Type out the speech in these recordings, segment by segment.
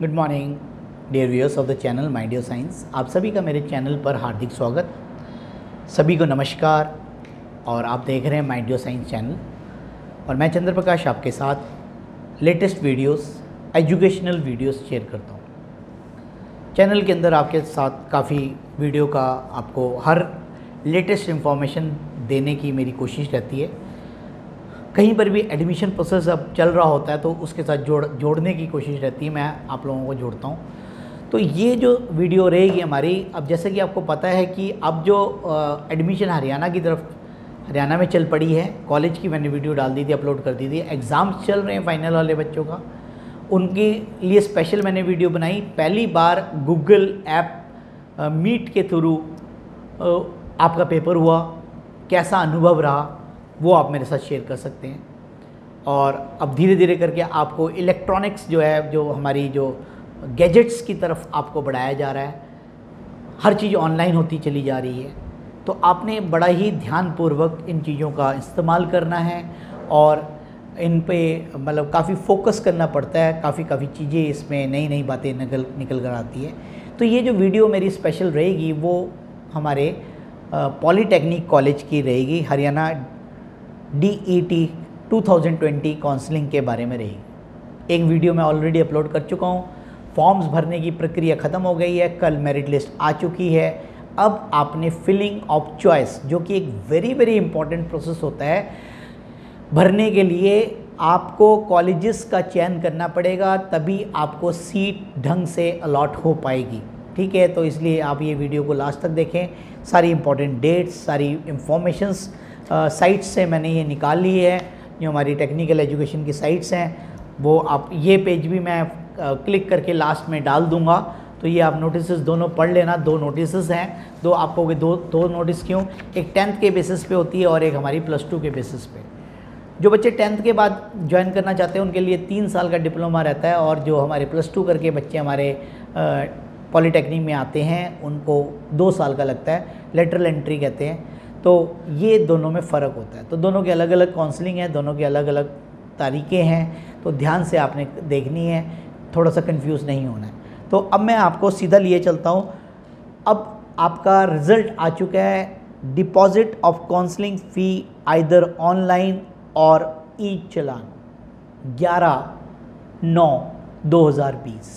Good morning dear viewers of the channel mind your science आप सभी का मेरे चैनल पर हार्दिक स्वागत। सभी को नमस्कार, और आप देख रहे हैं योर साइंस चैनल और मैं चंद्र प्रकाश आपके साथ latest videos educational videos share करता हूँ। चैनल के अंदर आपके साथ काफ़ी वीडियो का आपको हर लेटेस्ट इन्फॉर्मेशन देने की मेरी कोशिश रहती है। कहीं पर भी एडमिशन प्रोसेस अब चल रहा होता है तो उसके साथ जोड़, जोड़ने की कोशिश रहती है, मैं आप लोगों को जोड़ता हूँ। तो ये जो वीडियो रहेगी हमारी, अब जैसे कि आपको पता है कि अब जो एडमिशन हरियाणा की तरफ़, हरियाणा में चल पड़ी है। कॉलेज की मैंने वीडियो डाल दी थी अपलोड कर दी थी। एग्ज़ाम्स चल रहे हैं फाइनल वाले बच्चों का। उनके लिए स्पेशल मैंने वीडियो बनाई। पहली बार गूगल ऐप मीट के थ्रू आपका पेपर हुआ। कैसा अनुभव रहा? वो आप मेरे साथ शेयर कर सकते हैं। और अब धीरे धीरे करके आपको इलेक्ट्रॉनिक्स जो है, जो हमारी जो गैजेट्स की तरफ़ आपको बढ़ाया जा रहा है, हर चीज़ ऑनलाइन होती चली जा रही है। तो आपने बड़ा ही ध्यानपूर्वक इन चीज़ों का इस्तेमाल करना है और इन पे मतलब काफ़ी फोकस करना पड़ता है काफ़ी काफ़ी चीज़ें इसमें नई नई बातें निकल निकल कर आती है। तो ये जो वीडियो मेरी स्पेशल रहेगी, वो हमारे पॉलीटेक्निक कॉलेज की रहेगी, Haryana D E T two counselling के बारे में रहेगी एक वीडियो मैं ऑलरेडी अपलोड कर चुका हूँ। फॉर्म्स भरने की प्रक्रिया ख़त्म हो गई है। कल मेरिट लिस्ट आ चुकी है। अब आपने फिलिंग ऑफ़ चॉइस जो कि एक वेरी वेरी इंपॉर्टेंट प्रोसेस होता है, भरने के लिए आपको कॉलेजेस का चयन करना पड़ेगा। तभी आपको सीट ढंग से अलॉट हो पाएगी। ठीक है? तो इसलिए आप ये वीडियो को लास्ट तक देखें। सारी इंपॉर्टेंट डेट्स सारी इंफॉर्मेशंस साइट्स से मैंने ये निकाल ली है, जो हमारी टेक्निकल एजुकेशन की साइट्स हैं, वो आप, ये पेज भी मैं क्लिक करके लास्ट में डाल दूँगा। तो ये आप नोटिस दोनों पढ़ लेना, दो नोटिस हैं। दो आपको दो दो नोटिस क्यों? एक टेंथ के बेसिस पे होती है और एक हमारी प्लस टू के बेसिस पे। जो बच्चे टेंथ के बाद ज्वाइन करना चाहते हैं, उनके लिए तीन साल का डिप्लोमा रहता है और जो हमारे प्लस टू करके बच्चे हमारे पॉलीटेक्निक में आते हैं, उनको दो साल का लगता है। लेटरल एंट्री कहते हैं। तो ये दोनों में फ़र्क होता है। तो दोनों के अलग अलग काउंसलिंग है, दोनों के अलग अलग तरीके हैं तो ध्यान से आपने देखनी है थोड़ा सा कंफ्यूज नहीं होना है। तो अब मैं आपको सीधा लिए चलता हूँ। अब आपका रिज़ल्ट आ चुका है deposit of counselling fee either online और ई चलान 11 नौ 2020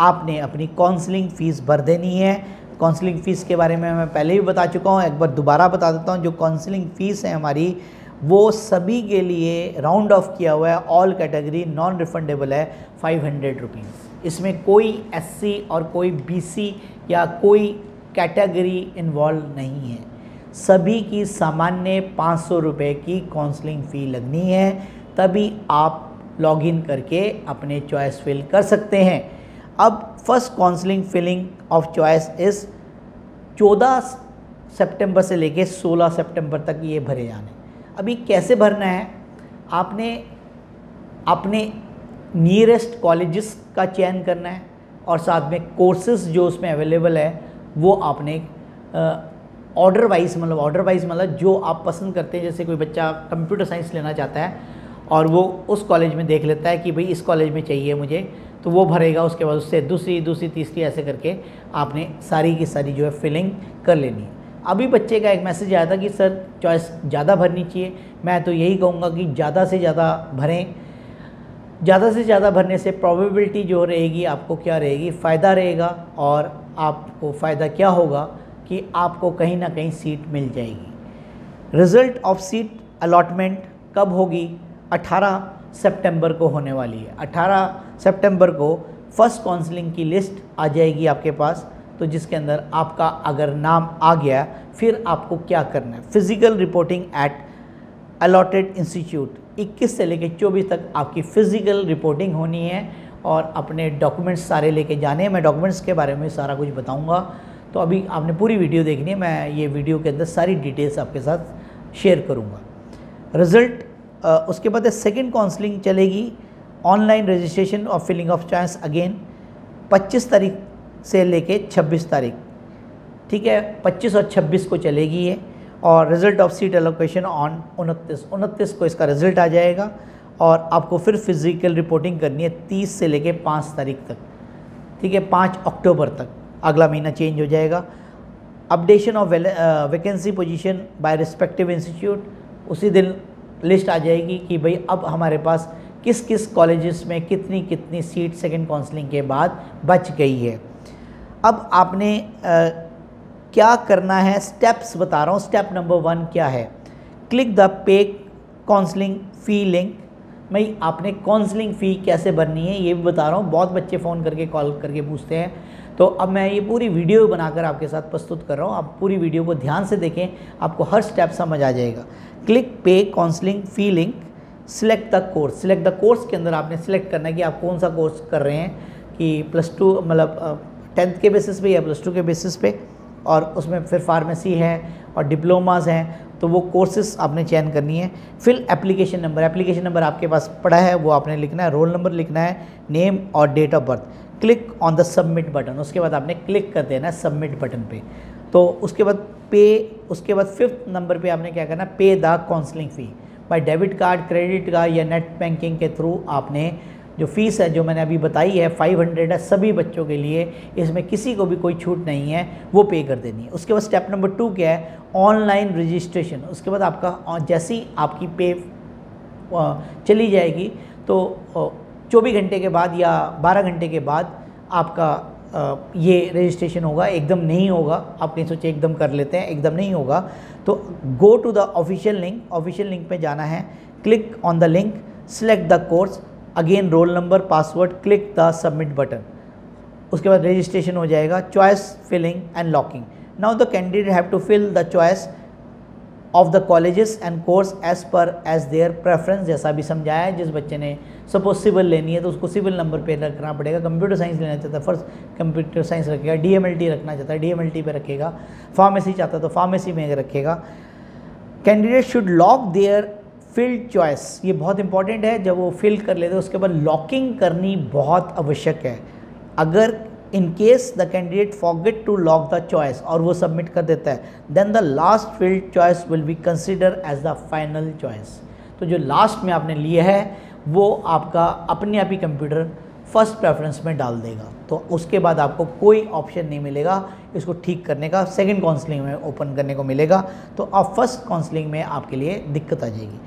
आपने अपनी काउंसलिंग फ़ीस भर देनी है काउंसलिंग फ़ीस के बारे में मैं पहले भी बता चुका हूँ, एक बार दोबारा बता देता हूँ, जो काउंसलिंग फ़ीस है हमारी, वो सभी के लिए राउंड ऑफ़ किया हुआ है ऑल कैटेगरी नॉन रिफंडेबल है फाइव हंड्रेड रुपीज़ इसमें कोई एससी और कोई बीसी या कोई कैटेगरी इन्वॉल्व नहीं है। सभी की सामान्य पाँच सौ रुपये की काउंसलिंग फ़ी लगनी है, तभी आप लॉगिन करके अपने चॉइस फिल कर सकते हैं। अब first counselling filling of choice इस 14 सितंबर से लेके 16 सितंबर तक ये भरे जाने। अभी कैसे भरना है? आपने अपने नियरेस्ट कॉलेजेस का चयन करना है और साथ में कोर्सेज जो उसमें अवेलेबल है, वो आपने ऑर्डर वाइज मतलब ऑर्डर वाइज मतलब जो आप पसंद करते हैं, जैसे कोई बच्चा कंप्यूटर साइंस लेना चाहता है और वो उस कॉलेज में देख लेता है कि भाई इस कॉलेज में चाहिए मुझे तो वो भरेगा, उसके बाद उससे दूसरी दूसरी, तीसरी, ऐसे करके आपने सारी की सारी जो है फिलिंग कर लेनी है। अभी बच्चे का एक मैसेज आया था कि, सर चॉइस ज़्यादा भरनी चाहिए। मैं तो यही कहूँगा कि ज़्यादा से ज़्यादा भरें। ज़्यादा से ज़्यादा भरने से प्रोबेबिलिटी जो रहेगी, आपको क्या रहेगी? फ़ायदा रहेगा और आपको फ़ायदा क्या होगा? कि आपको कहीं ना कहीं सीट मिल जाएगी। रिज़ल्ट ऑफ़ सीट अलॉटमेंट कब होगी? 18 सितंबर को होने वाली है। 18 सितंबर को फ़र्स्ट काउंसलिंग की लिस्ट आ जाएगी आपके पास। तो जिसके अंदर आपका अगर नाम आ गया, फिर आपको क्या करना है? Physical reporting at allotted institute 21 से लेकर 24 तक आपकी फ़िज़िकल रिपोर्टिंग होनी है और अपने डॉक्यूमेंट्स सारे लेके जाने हैं। मैं डॉक्यूमेंट्स के बारे में सारा कुछ बताऊँगा। तो अभी आपने पूरी वीडियो देखनी है। मैं ये वीडियो के अंदर सारी डिटेल्स आपके साथ शेयर करूँगा। रिज़ल्ट उसके बाद सेकेंड काउंसलिंग चलेगी। ऑनलाइन रजिस्ट्रेशन और फिलिंग ऑफ़ चॉइस अगेन 25 तारीख से लेके 26 तारीख। ठीक है 25 और 26 को चलेगी ये और result of seat allocation on उनतीस उनतीस को इसका रिज़ल्ट आ जाएगा और आपको फिर फ़िज़िकल रिपोर्टिंग करनी है तीस से लेके पाँच तारीख तक। ठीक है, पाँच अक्टूबर तक। अगला महीना चेंज हो जाएगा। Updation of vacancy position by respective institute उसी दिन लिस्ट आ जाएगी कि भाई अब हमारे पास किस किस कॉलेजेस में कितनी कितनी सीट सेकेंड काउंसलिंग के बाद बच गई है। अब आपने आ, क्या करना है? स्टेप्स बता रहा हूँ। स्टेप नंबर वन क्या है? Click the pay counselling fee link मैं आपने काउंसलिंग फ़ी कैसे भरनी है ये भी बता रहा हूँ। बहुत बच्चे फ़ोन करके कॉल करके पूछते हैं। तो अब मैं ये पूरी वीडियो बनाकर आपके साथ प्रस्तुत कर रहा हूँ। आप पूरी वीडियो को ध्यान से देखें आपको हर स्टेप समझ आ जाएगा। Click pay counselling fee link select the course select the course के अंदर आपने सिलेक्ट करना है कि आप कौन सा कोर्स कर रहे हैं कि प्लस टू मतलब टेंथ के बेसिस पे या प्लस टू के बेसिस पे और उसमें फिर फार्मेसी है और डिप्लोमास हैं तो वो कोर्सेज आपने चयन करनी है। फिर एप्लीकेशन नंबर एप्लीकेशन नंबर आपके पास पड़ा है, वो आपने लिखना है रोल नंबर लिखना है नेम और date of birth click on the submit button उसके बाद आपने क्लिक कर देना है सबमिट बटन पे। तो उसके बाद पे उसके बाद फिफ्थ नंबर पे आपने क्या करना pay the counselling fee by debit card credit card या नेट बैंकिंग के थ्रू आपने जो फ़ीस है, जो मैंने अभी बताई है 500 है सभी बच्चों के लिए, इसमें किसी को भी कोई छूट नहीं है, वो पे कर देनी है। उसके बाद स्टेप नंबर टू क्या है? ऑनलाइन रजिस्ट्रेशन उसके बाद आपका जैसी आपकी पे चली जाएगी तो चौबीस घंटे के बाद या बारह घंटे के बाद आपका ये रजिस्ट्रेशन होगा, एकदम नहीं होगा, आप कहीं सोचे एकदम कर लेते हैं, एकदम नहीं होगा तो go to the official link official link पे जाना है click on the link select the course again roll number password click the submit button उसके बाद रजिस्ट्रेशन हो जाएगा choice filling and locking now the candidate have to fill the choice of the colleges and course as per as their preference जैसा भी समझाया है, जिस बच्चे ने सपोज़ सिविल लेनी है तो उसको सिविल नंबर पे रखना पड़ेगा। कंप्यूटर साइंस लेना चाहता है फ़र्स्ट कंप्यूटर साइंस रखेगा। DMLT रखना चाहता है DMLT पे रखेगा। फार्मेसी चाहता है तो फार्मेसी में रखेगा। Candidate should lock their field choice ये बहुत इंपॉर्टेंट है, जब वो फिल कर लेते हैं, उसके बाद लॉकिंग करनी बहुत आवश्यक है। अगर in case the candidate forget to lock the choice और वो सबमिट कर देता है. Then the last field choice will be consider as the final choice तो जो लास्ट में आपने लिया है, वो आपका अपने आप ही कंप्यूटर फ़र्स्ट प्रेफरेंस में डाल देगा. तो उसके बाद आपको कोई ऑप्शन नहीं मिलेगा इसको ठीक करने का. सेकंड काउंसलिंग में ओपन करने को मिलेगा. तो अब फ़र्स्ट काउंसलिंग में आपके लिए दिक्कत आ जाएगी.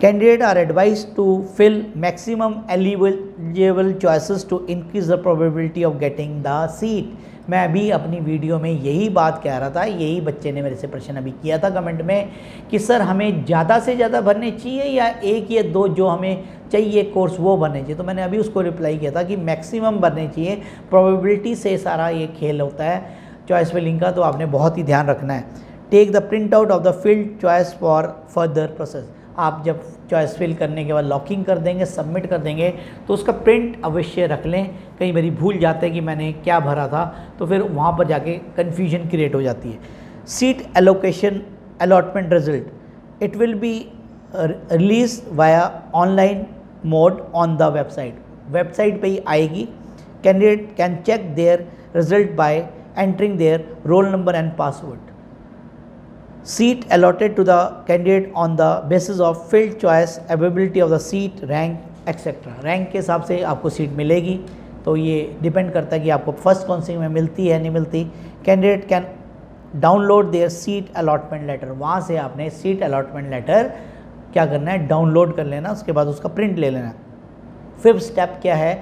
Candidate are advised to fill maximum eligible choices to increase the probability of getting the seat. मैं अभी अपनी वीडियो में यही बात कह रहा था, यही बच्चे ने मेरे से प्रश्न अभी किया था कमेंट में कि सर हमें ज़्यादा से ज़्यादा भरने चाहिए या एक या दो जो हमें चाहिए कोर्स वो भरने चाहिए? तो मैंने अभी उसको रिप्लाई किया था कि मैक्सिमम भरने चाहिए। प्रोबेबिलिटी से सारा ये खेल होता है चॉइस फिलिंग का तो आपने बहुत ही ध्यान रखना है। Take the print out of the field choice for further process आप जब चॉइस फिल करने के बाद लॉकिंग कर देंगे सबमिट कर देंगे तो उसका प्रिंट अवश्य रख लें। कई बार भूल जाते हैं कि मैंने क्या भरा था तो फिर वहाँ पर जाके कन्फ्यूज़न क्रिएट हो जाती है। Seat allocation allotment result it will be release via online mode on the website website पे ही आएगी। Candidate can check their result by entering their roll number and password seat allotted to the candidate on the basis of field choice, availability of the seat, rank etcetera rank के हिसाब से आपको seat मिलेगी। तो ये depend करता है कि आपको फ़र्स्ट काउंसिलिंग में मिलती है, नहीं मिलती। Candidate can download their seat allotment letter वहाँ से आपने सीट अलॉटमेंट लेटर क्या करना है? डाउनलोड कर लेना, उसके बाद उसका प्रिंट ले लेना। फिफ्थ स्टेप क्या है?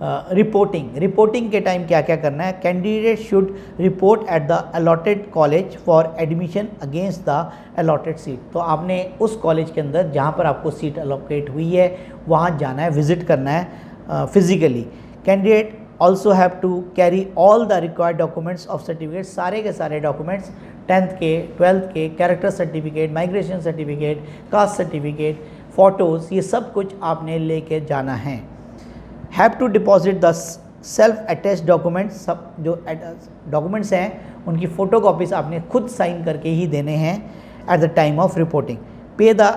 रिपोर्टिंग रिपोर्टिंग के टाइम क्या क्या करना है? Candidate should report at the allotted college for admission against the allotted seat तो आपने उस कॉलेज के अंदर जहाँ पर आपको सीट अलोकेट हुई है, वहाँ जाना है विज़िट करना है physically candidate also have to carry all the required documents of certificate सारे के सारे डॉक्यूमेंट्स टेंथ के ट्वेल्थ के character certificate migration certificate caste certificate photos ये सब कुछ आपने लेके जाना है। Have to deposit the self attach documents सब जो डॉक्यूमेंट्स हैं, उनकी फ़ोटो कॉपीज आपने खुद साइन करके ही देने हैं at the time of reporting pay the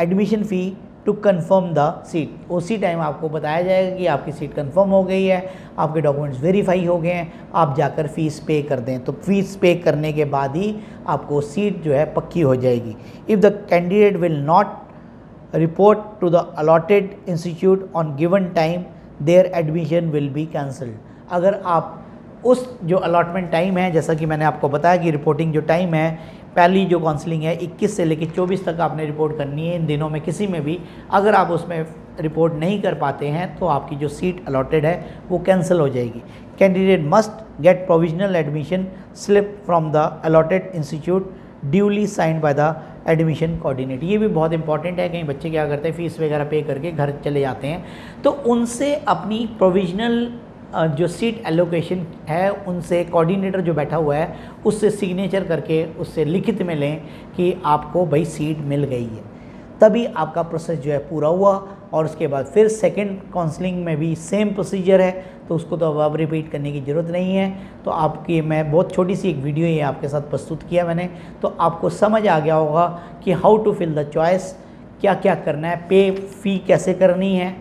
admission fee to confirm the seat उसी टाइम आपको बताया जाएगा कि आपकी सीट कन्फर्म हो गई है, आपके डॉक्यूमेंट्स वेरीफाई हो गए हैं, आप जाकर फ़ीस पे कर दें। तो फ़ीस पे करने के बाद ही आपको सीट जो है पक्की हो जाएगी। If the candidate will not report to the allotted institute on given time their admission will be cancelled. अगर आप उस जो अलॉटमेंट टाइम है, जैसा कि मैंने आपको बताया कि रिपोर्टिंग जो टाइम है, पहली जो काउंसलिंग है 21 से लेकर 24 तक आपने रिपोर्ट करनी है, इन दिनों में किसी में भी, अगर आप उसमें रिपोर्ट नहीं कर पाते हैं तो आपकी जो सीट अलॉटेड है, वो कैंसिल हो जाएगी। Candidate must get provisional admission slip from the allotted institute duly signed by the admission coordinator ये भी बहुत इंपॉर्टेंट है, कहीं बच्चे क्या करते हैं फ़ीस वगैरह पे करके घर चले जाते हैं। तो उनसे अपनी प्रोविजनल जो सीट एलोकेशन है, उनसे कोऑर्डिनेटर जो बैठा हुआ है, उससे सिग्नेचर करके उससे लिखित में लें कि आपको भाई सीट मिल गई है। तभी आपका प्रोसेस जो है पूरा हुआ। और उसके बाद फिर सेकंड काउंसलिंग में भी सेम प्रोसीजर है तो उसको तो अब आप रिपीट करने की ज़रूरत नहीं है। तो आपकी, मैं बहुत छोटी सी एक वीडियो ये आपके साथ प्रस्तुत किया मैंने। तो आपको समझ आ गया होगा कि how to fill the choice क्या क्या करना है पे फ़ी कैसे करनी है।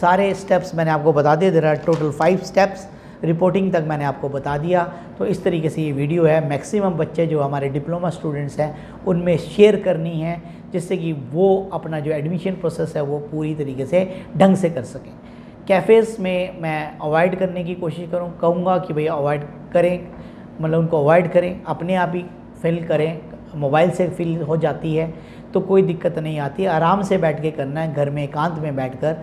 सारे स्टेप्स मैंने आपको बता दिए। There are total five steps reporting तक मैंने आपको बता दिया। तो इस तरीके से ये वीडियो है। मैक्सिमम बच्चे जो हमारे डिप्लोमा स्टूडेंट्स हैं, उनमें शेयर करनी है, जिससे कि वो अपना जो एडमिशन प्रोसेस है, वो पूरी तरीके से ढंग से कर सकें। कैफ़ेज़ में मैं अवॉइड करने की कोशिश करूँ, कहूँगा कि भैया अवॉइड करें मतलब उनको अवॉइड करें, अपने आप ही फिल करें, मोबाइल से फिल हो जाती है तो कोई दिक्कत नहीं आती। आराम से बैठ के करना है, घर में एकांत में बैठ कर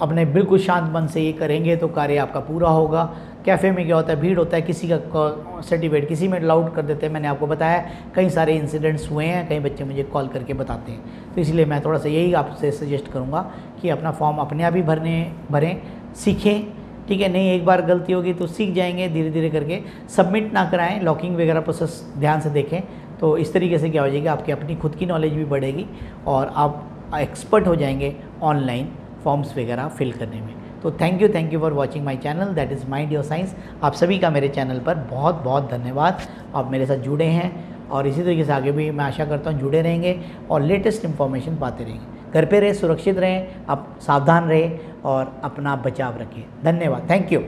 अपने बिल्कुल शांत मन से ये करेंगे तो कार्य आपका पूरा होगा। कैफ़े में क्या होता है, भीड़ होता है, किसी का सर्टिफिकेट किसी में लाउड कर देते हैं। मैंने आपको बताया, कई सारे इंसिडेंट्स हुए हैं, कई बच्चे मुझे कॉल करके बताते हैं। तो इसलिए मैं थोड़ा सा यही आपसे सजेस्ट करूँगा कि अपना फॉर्म अपने आप ही भरने, भरें, सीखें, ठीक है? नहीं, एक बार गलती होगी तो सीख जाएँगे धीरे धीरे करके। सबमिट ना कराएँ लॉकिंग वगैरह प्रोसेस ध्यान से देखें। तो इस तरीके से क्या हो जाएगा, आपकी अपनी खुद की नॉलेज भी बढ़ेगी और आप एक्सपर्ट हो जाएँगे ऑनलाइन फॉर्म्स वगैरह फिल करने में। तो thank you thank you for watching my channel that is mind your science आप सभी का मेरे चैनल पर बहुत बहुत धन्यवाद। आप मेरे साथ जुड़े हैं और इसी तरीके से आगे भी मैं आशा करता हूँ जुड़े रहेंगे और लेटेस्ट इन्फॉर्मेशन पाते रहेंगे। घर पे रहें, सुरक्षित रहें, आप सावधान रहें और अपना बचाव रखें। धन्यवाद। Thank you